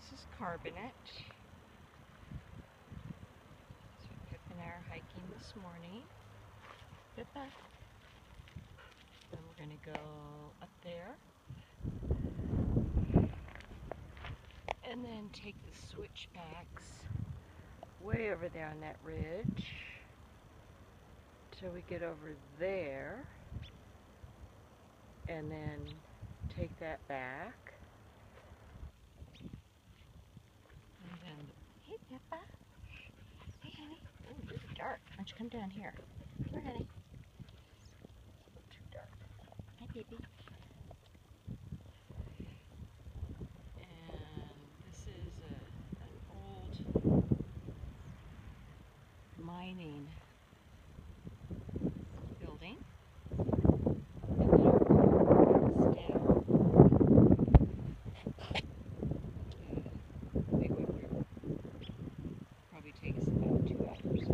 This is Carbonate. So Pip and I are hiking this morning. Pippa. Then we're going to go up there. And then take the switchbacks way over there on that ridge till we get over there and then take that back Why don't you come down here? Here, honey. Too dark. Hi, baby. And this is a, an old mining building. Probably takes about two hours.